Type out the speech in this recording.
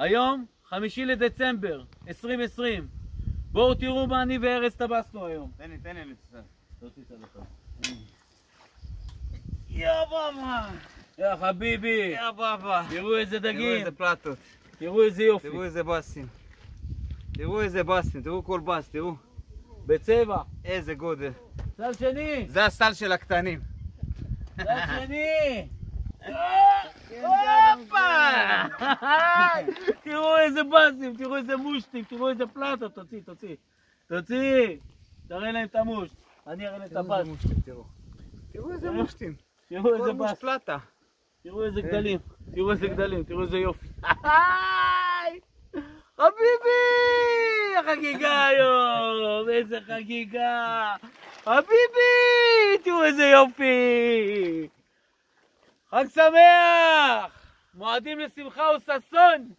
היום, חמישי לדצמבר 2020. בואו תראו מה אני וארז טבסנו היום. תן לי, תן לי לצטט. תוציא צד אחד. יא בבא! יא חביבי! יא בבא. תראו איזה תראו דגים, איזה פלטות. תראו איזה יופי. תראו איזה בסים. תראו איזה בסים, תראו כל בס, תראו. בצבע. איזה גודל. צד שני! זה הסל של הקטנים. צד שני! תראו איזה באסים, תראו איזה מושטים, תראו איזה פלטות, תוציא, תוציא. תוציא! תראה להם את המושט. אני אראה להם את הבאס. תראו. איזה. מושטים. תראו איזה באס. פלטה. תראו איזה כן. גדלים. תראו איזה גדלים, תראו איזה יופי. היי! חביבי! החגיגה היום! איזה חגיגה! חביבי! תראו איזה יופי! חג שמח! מועדים לשמחה וששון!